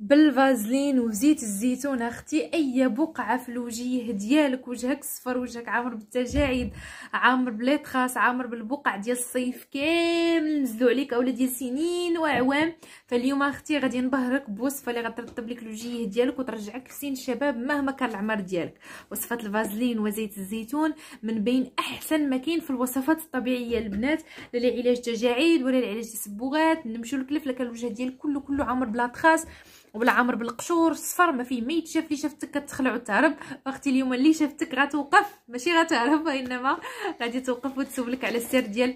بالفازلين وزيت الزيتون أختي أي بقعة في الوجيه ديالك وجهك صفر وجهك عامر بالتجاعيد عامر بليطخاس عامر بالبقع ديال الصيف كامل نزلوا عليك اولا ديال سنين وأعوام. فاليوم أختي غادي نبهرك بوصفه اللي غترطب لك الوجيه ديالك وترجعك لسين الشباب مهما كان العمر ديالك. وصفه الفازلين وزيت الزيتون من بين أحسن ما كاين في الوصفات الطبيعية البنات لا لعلاج التجاعيد ولا لعلاج التسبغات نمشيو لك لك الوجه ديالك كله كله عامر بلا تخاس وبلا عامر بالقشور الصفر ما فيه. ما يتشاف لي شفتك كتخلع وتهرب. أختي اليوم اللي شفتك غتوقف ماشي غتهرب وإنما غادي توقف وتسولك على السر ديال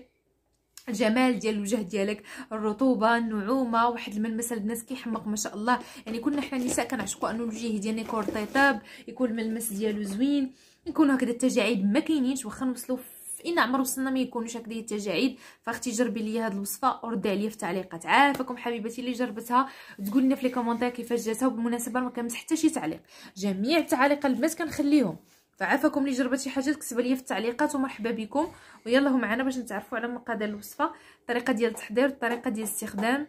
الجمال ديال الوجه ديالك. الرطوبة النعومة واحد الملمس الناس كيحمق ما شاء الله. يعني كنا حنا النساء كنعشقوا أنه الوجه ديالنا يكون رطيطاب يكون الملمس ديالو زوين. يكون هكذا التجاعيد ما كاينينش واخا نوصلوا اين عمر وصلنا ما يكونوش هكذا التجاعيد فاختي جربي لي هذه الوصفة وردي عليا في التعليقات عافاكم حبيبتي اللي جربتها. تقول لنا في les commentaires كيفاش جاتها وبالمناسبة ما كنمسح حتى شي تعليق. جميع التعاليق البنات كنخليهم. فعافاكم اللي جربت شي حاجة تكتب لي في التعليقات ومرحبا بكم. ويلا معنا باش نتعرفوا على مقادير الوصفة. الطريقة ديال التحضير الطريقة ديال الاستخدام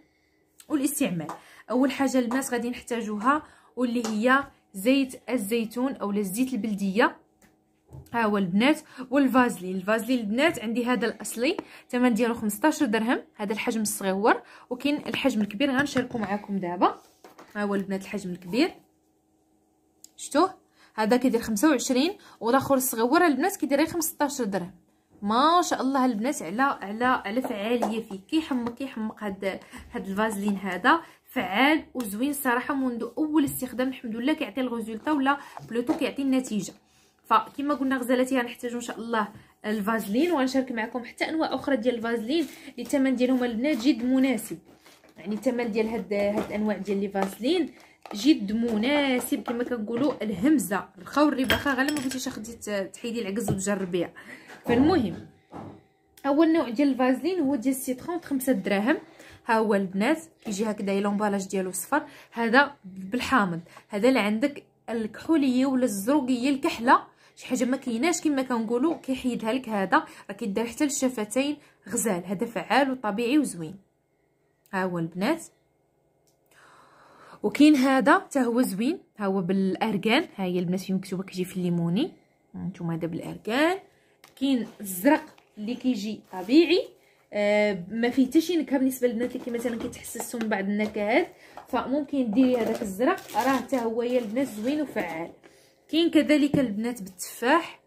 والاستعمال. أول حاجة البنات غادي نحتاجوها واللي هي زيت الزيتون أو الزيت البلدية. ها هو البنات والفازلين. الفازلين البنات عندي هذا الأصلي الثمن ديالو 15 درهم. هذا الحجم الصغير وكاين الحجم الكبير. غنشاركو معكم دابا. ها هو البنات الحجم الكبير. شفتوه؟ هذا كيدير 25 والآخر الصغير البنات كيدير 15 درهم. ما شاء الله البنات على على على فعاليه فيه. كيحمق كيحمق هاد هاد الفازلين هذا. فعال وزوين صراحة منذ أول استخدام. الحمد لله كيعطي الـ résultat ولا plutôt كيعطي النتيجة. فكما قلنا غزالاتي غنحتاجو إن شاء الله الفازلين وغنشارك معكم حتى أنواع أخرى ديال الفازلين اللي الثمن ديالهم البنات جد مناسب. يعني الثمن ديال هاد هاد الأنواع ديال لي فازلين جد مناسب. كما كنقولوا الهمزة الخور الرباخة غير ما بغيتيش اخدي تحيدي العكز وتجربيها. فالمهم أول نوع ديال الفازلين هو ديال السيترون 5 دراهم. ها هو البنات كيجي هكذا لومبالاج ديالو صفر. هذا بالحامض. هذا اللي عندك الكحولية ولا الزروقية الكحلة. شي حاجة ما كايناش كما كنقولوا كيحيدها لك هذا راه كيدار حتى للشفتين غزال. هذا فعال وطبيعي وزوين. ها هو البنات. وكاين هذا حتى هو زوين. ها هو بالاركان ها هي البنات فين مكتوبه كيجي في الليموني. نتوما هذا بالاركان كاين الزرق اللي كيجي طبيعي. آه ما فيه حتى شي نكهة بالنسبة للبنات اللي مثلا كيتحسسوا من بعض النكهات. فممكن ديري هذاك الزرق. راه حتى هو يا البنات زوين وفعال. كاين كذلك البنات بالتفاح.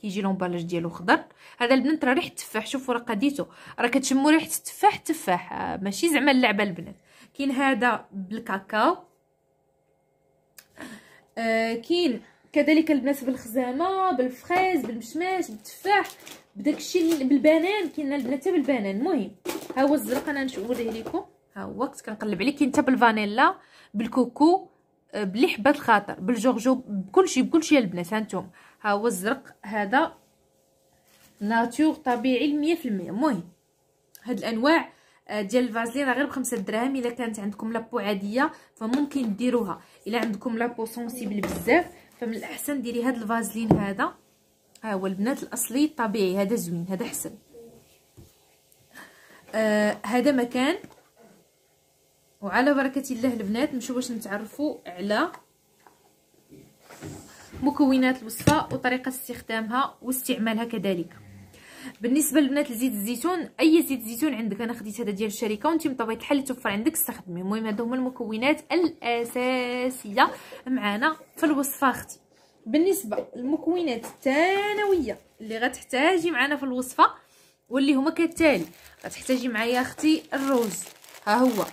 كيجي لومبالاج ديالو خضر هذا البنات راه ريحه التفاح. شوفوا راه قديتو. راه كتشموا ريحة التفاح التفاح آه، ماشي زعما اللعبة البنات. كاين هذا بالكاكاو. آه كاين كذلك البنات بالخزامة بالفريز بالمشماش بالتفاح بداك الشيء بالبنات. كاين البنات بالبنان. المهم ها هو الزرق. أنا نوريه لكم ها هو كنت كنقلب عليه. كاين حتى بالفانيلا بال coco باللي حبات الخاطر بالجورجو بكلشي بكلشي البنات هانتوما ها هو الزرق هذا nature طبيعي 100% المهم هاد الأنواع آه، ديال الفازلين غير بخمسة دراهم إلا كانت عندكم la peau عادية فممكن ديروها. إلا عندكم la peau sensible بزاف فمن الأحسن ديري هاد الفازلين هذا. ها هو البنات الأصلي الطبيعي هذا زوين هذا حسن. آه مكان وعلى بركة الله البنات نمشيو باش نتعرفوا على مكونات الوصفة وطريقة استخدامها واستعمالها كذلك. بالنسبة للبنات لزيت الزيتون أي زيت زيتون عندك؟ أنا خديت هذا ديال الشركة وانت بطبيعه الحال توفر عندك استخدميه المهم هادو هما المكونات الأساسية معنا في الوصفة أختي. بالنسبة للمكونات الثانوية اللي غتحتاجي معنا في الوصفة واللي هما كالتالي. غتحتاجي معايا أختي الروز. ها هو.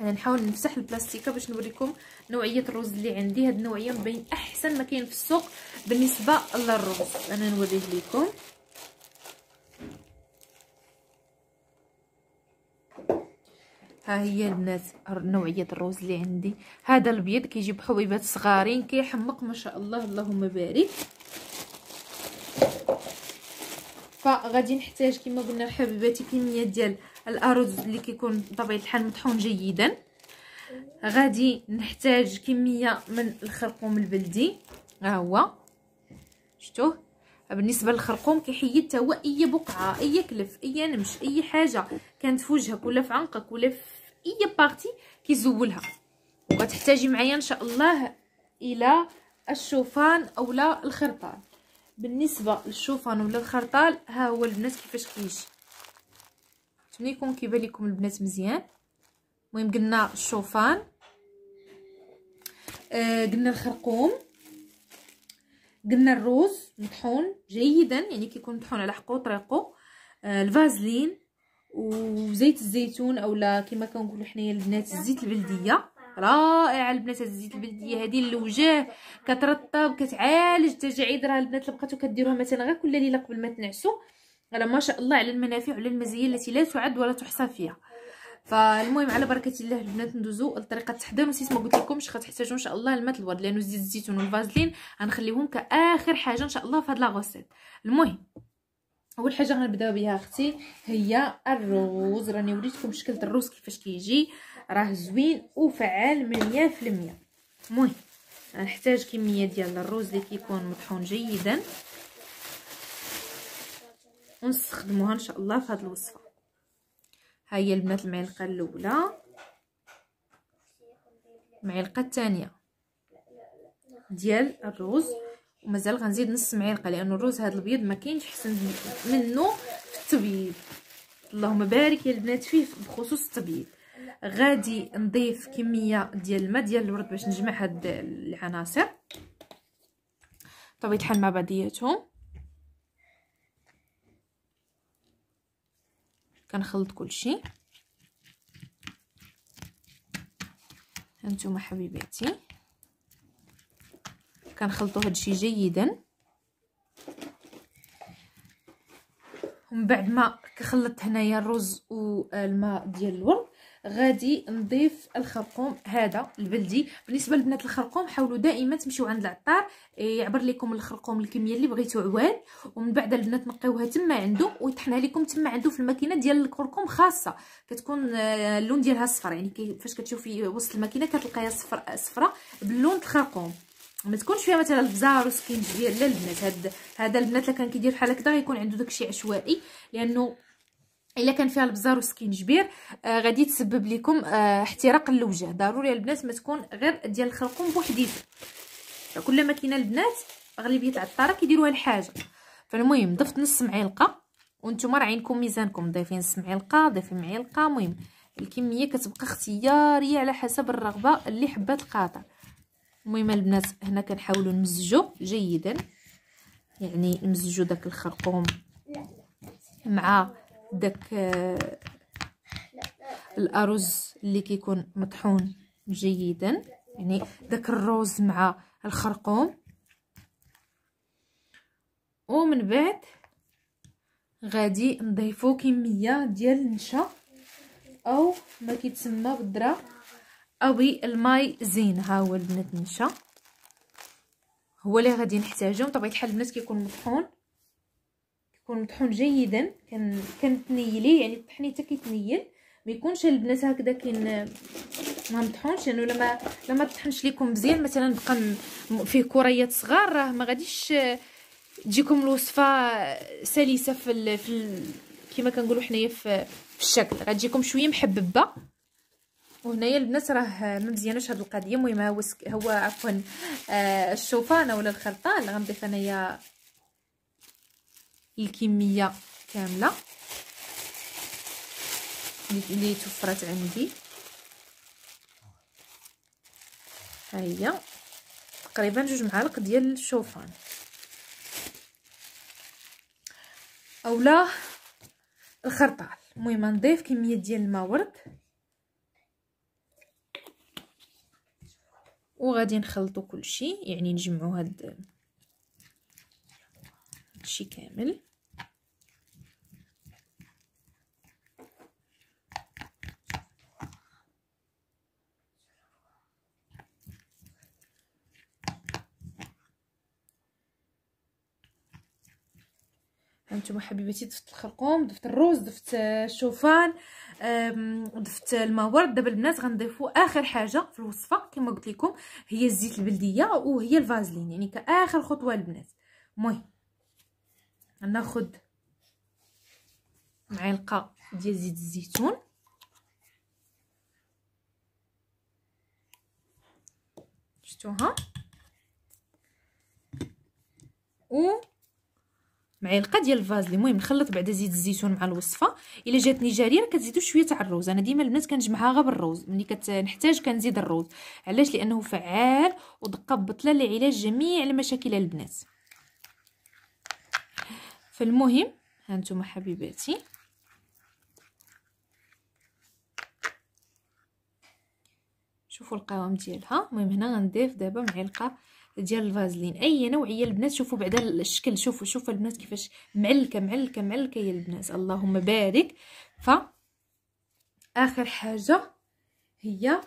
أنا نحاول نفتح البلاستيكة باش نوريكم نوعية الرز اللي عندي. هاد النوعية من بين أحسن ما كاين في السوق بالنسبة للرز. أنا نوريه لكم ها هي البنات نوعية الروز اللي عندي. هذا البيض كيجي بحبيبات صغارين كيحمق ما شاء الله. اللهم بارك. فغادي نحتاج كما قلنا حبيباتي كمية ديال الأرز اللي كيكون بطبيعة الحال مطحون جيدا. غادي نحتاج كمية من الخرقوم البلدي. ها هو. شفتوه؟ بالنسبة للخرقوم كيحيد حتى هو أي بقعة أي كلف أي نمش أي حاجة كانت في وجهك ولا في عنقك ولا في أي بارتي كيزولها. غتحتاجي معايا إن شاء الله إلى الشوفان اولا الخرطال بالنسبة للشوفان ولا الخرطال ها هو البنات كيفاش كيجي نتمنى يكون كيبان لكم البنات مزيان. المهم قلنا الشوفان. آه قلنا الخرقوم. قلنا الروز مطحون جيدا يعني كيكون مطحون على حقو طريقو آه الفازلين وزيت الزيتون أولا كما كنقولوا حنايا البنات الزيت البلدية. رائعه البنات الزيت البلدية هذه الوجه كترطب كتعالج التجاعيد راه البنات اللي بقاتو كديروها مثلا غير كل ليلة قبل ما تنعسوا راه ما شاء الله على المنافع وعلى المزايا التي لا تعد ولا تحصى فيها. فالمهم على بركة الله البنات ندوزو لطريقة التحضير نسيت ما قلت لكمش غتحتاجوا إن شاء الله الماء الورد لأنه زيت الزيتون والفازلين غنخليهم كآخر حاجة إن شاء الله في هاد لاغوسيت المهم أول حاجة غنبداو بها أختي هي الروز. راني وريتكم شكل الروز كيفاش كيجي. راه زوين وفعال مليان في المية. المهم غنحتاج كمية ديال الروز اللي كيكون مطحون جيدا. ونستخدموها إن شاء الله في هذه الوصفة. ها هي البنات المعلقة الأولى. المعلقة الثانية ديال الروز. ومازال غنزيد نص معلقة لأنه الروز هذا الابيض ما كاينش أحسن منه في التبييض. اللهم بارك يا البنات فيه بخصوص التبييض. غادي نضيف كمية ديال الماء ديال الورد باش نجمع هاد العناصر. بطبيعه الحال مع بعضياتهم. كنخلط كلشي. هانتوما حبيباتي. كنخلطوا هادشي جيدا. ومن بعد ما كخلطت هنايا الرز والماء ديال الورد غادي نضيف الخرقوم هذا البلدي. بالنسبة لبنات الخرقوم حاولوا دائما تمشيو عند العطار يعبر لكم الخرقوم الكمية اللي بغيتو عواد ومن بعد البنات نقيوها تما عنده ويطحنها لكم تما عنده في الماكينة ديال الكركم خاصة. كتكون آه، اللون ديالها صفر يعني فاش كتشوفي وسط الماكينة كتلقايها صفر صفراء باللون الخرقوم. ما تكونش فيها مثلا البزار وسكينجبير لا البنات هاد هذا البنات اللي كان كيدير بحال هكذا غيكون عنده داكشي عشوائي لأنه إلا كان فيها البزار والسكينجبير آه غادي تسبب لكم آه احتراق الوجه. ضروري البنات ما تكون غير ديال الخرقوم بوحديته فكل ما كاينة البنات أغلبية العطارة كيديروها الحاجة. فالمهم ضفت نص معلقة وأنتم راه عينكم ميزانكم. ضيفين نص معلقة ضيفين معلقة المهم الكمية كتبقى اختيارية على حسب الرغبة اللي حبات القاطع. المهم البنات هنا كنحاولوا نمزجو جيدا. يعني نمزجو داك الخرقوم مع داك آه، الأرز اللي كيكون مطحون جيدا. يعني داك الروز مع الخرقوم. ومن بعد غادي نضيفو كمية ديال النشا أو ما كيتسمى بالدرا أو الماي زين. ها هو البنات النشا. هو اللي غادي نحتاجو. بطبيعة الحال البنات كيكون مطحون. كيكون مطحون جيدا كان كنتنيليه يعني الطحني حتى كيتنيل ما يكونش البنات هكذا كاين ما مطحونش لأنه لما لما طحنش لكم مزيان. مثلا بقى فيه كريات صغار راه ما غاديش تجيكم الوصفة سلسة في ال في ال كما كنقولوا حنايا في, الشكل. غتجيكم شوية محببة. وهنايا البنات راه ما مزياناش هاد القضية. المهم هو هو عفوا آه الشوفانه ولا الخرطان غنضيف أنايا الكميه كاملة. اللي توفرت عندي. ها هي. تقريبا جوج معالق ديال الشوفان. أولا الخرطال. المهم نضيف كمية ديال الماء ورد وغادي نخلطو كلشي يعني نجمعو هاد هادشي كامل. هانتوما حبيباتي ضفت الخرقوم ضفت الروز ضفت الشوفان ضفت الماء ورد دابا البنات غنضيفو آخر حاجة في الوصفة. كما قلت لكم هي الزيت البلدية وهي الفازلين يعني كآخر خطوة البنات. المهم ناخذ معلقة ديال زيت الزيتون. شفتوها؟ و معلقه ديال الفازلين المهم نخلط بعدا زيت الزيتون مع الوصفة. إلا جاتني جريره كتزيدوا شوية تاع الروز. أنا ديما البنات كنجمعها غير بالروز. ملي كنحتاج كنزيد الروز. علاش؟ لأنه فعال ودقة بطله لعلاج جميع المشاكل البنات. فالمهم هانتوما حبيباتي. شوفوا القوام ديالها. المهم هنا غنضيف دابا معلقه ديال الفازلين. أي نوعية البنات شوفوا بعدا الشكل شوفوا شوفوا البنات كيفاش معلكة معلكة معلكة يا البنات. اللهم بارك. ف آخر حاجة هي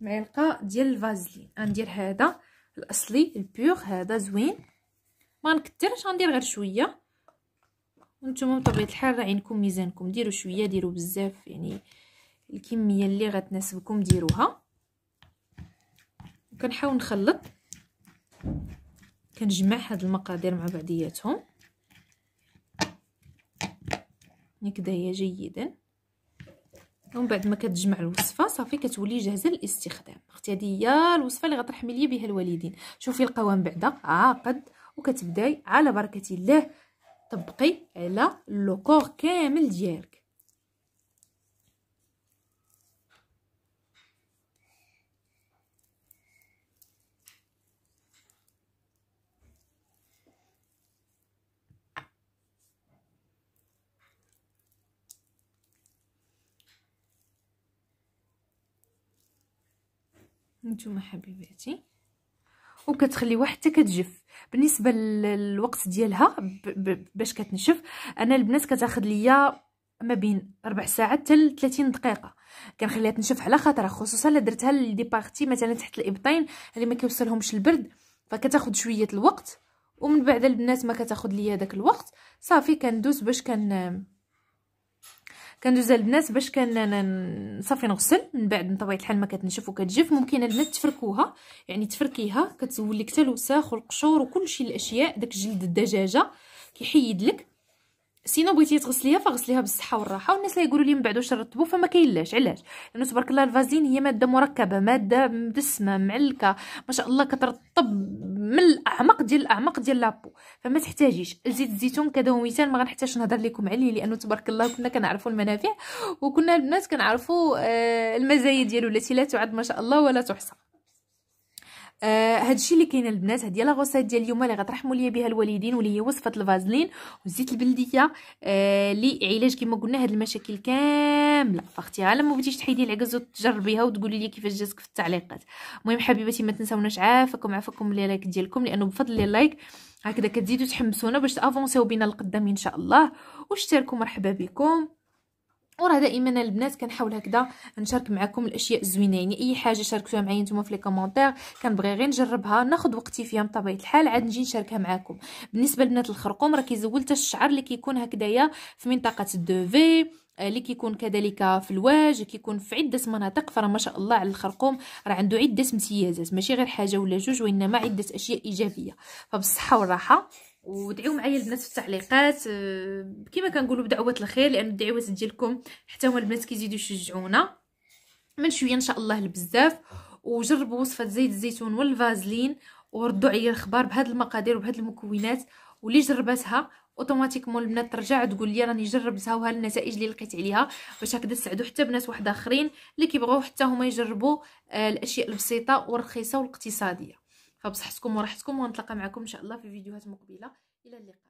معلقة ديال الفازلين. غندير هذا الأصلي البيور. هذا زوين. ما نكثرش غندير غير شوية. وأنتم بطبيعة الحال راه عينكم ميزانكم. ديروا شوية ديروا بزاف يعني الكمية اللي غتناسبكم ديروها. كنحاول نخلط. كنجمع هاد المقادير مع بعضياتهم. هكذايا جيدا ومن بعد ما كتجمع الوصفة صافي كتولي جاهزة للاستخدام. أختي هذه هي الوصفة اللي غترحمي لي بها الوالدين. شوفي القوام بعدا. عاقد. وكتبداي على بركة الله طبقي على لوكور كامل ديالك. نتوما حبيباتي. وكتخليوها حتى كتجف. بالنسبة للوقت ديالها باش كتنشف أنا البنات كتاخذ ليا ما بين ربع ساعات حتى 30 دقيقة. كنخليها تنشف على خاطرها خصوصا الا درتها لديك la partie مثلا تحت الإبطين اللي ما كيوصلهمش البرد فكتاخذ شوية الوقت ومن بعد البنات ما كتاخذ ليا داك الوقت. صافي كندوز باش كن كندوز البنات باش كان صافي نغسل من بعد من طبيعة الحال ما كتنشف وكتجف ممكن البنات تفركوها يعني تفركيها كتولي حتى الوساخ والقشور وكلشي الأشياء داك جلد الدجاجة كيحيد لك. سينو بغيتي تغسليها فغسليها بالصحة والراحة والناس اللي يقولوا لي من بعد واش نرطبوا فما كاينلاش علاش؟ لأنه تبارك الله الفازين هي مادة مركبة مادة مدسمة معلكه ما شاء الله كترطب من الاعماق ديال الاعماق ديال لابو. فما تحتاجيش. زيت الزيتون كذا ومثال ما غنحتاجش نهضر لكم عليه لأنه تبارك الله كنا كنعرفوا المنافع وكنا الناس كنعرفوا آه، المزايا ديالو التي لا تعد ما شاء الله ولا تحصى. آه هادشي اللي كاين البنات هادي la recette ديال اليوم اللي غترحموا ليا بها الوالدين واللي هي وصفة الفازلين والزيت البلدية آه لعلاج كما قلنا هاد المشاكل كاملة. فاختي إلا ما بغيتيش تحيدي العكز وتجربيها وتقولي لي كيفاش جاتك في التعليقات. المهم حبيباتي ما تنساوناش عافاكم عافاكم ال like ديالكم لأنه بفضل ال like هكذا كتزيدوا تحمسونا باش ن avanceو بينا لقدام إن شاء الله. واشتركوا مرحبا بكم. وراه دائما البنات كنحاول هكذا نشارك معكم الأشياء الزوينة. يعني أي حاجة شاركتوها معايا نتوما في les commentaires كنبغي غير نجربها ناخذ وقتي فيها بطبيعة الحال عاد نجي نشاركها معكم بالنسبة لبنات الخرقوم راه كيزول حتى الشعر اللي كيكون هكذايا في منطقة ال duvet آه، اللي كيكون كذلك في الوجه كيكون في عدة مناطق. فراه ما شاء الله على الخرقوم راه عنده عدة امتيازات. ماشي غير حاجة ولا جوج وإنما عدة أشياء إيجابية. فبالصحة والراحة. ودعيو معايا البنات في التعليقات آه، كما كنقولوا بدعوات الخير لأن الدعوات ديالكم حتى هما البنات كيزيدوا يشجعونا. من شوية إن شاء الله لبزاف. وجربوا وصفة زيت الزيتون والفازلين وردوا عليا الخبار بهاد المقادير وبهاد المكونات. واللي جربتها أوتوماتيكمون البنات ترجع تقول لي راني جربتها وها النتائج اللي لقيت عليها باش هكذا تساعدوا حتى بنات واحد آخرين اللي كيبغيو حتى هما يجربوا آه، الأشياء البسيطة والرخيصة والإقتصادية. فبصحتكم وراحتكم ونتلاقى معكم إن شاء الله في فيديوهات مقبلة. إلى اللقاء.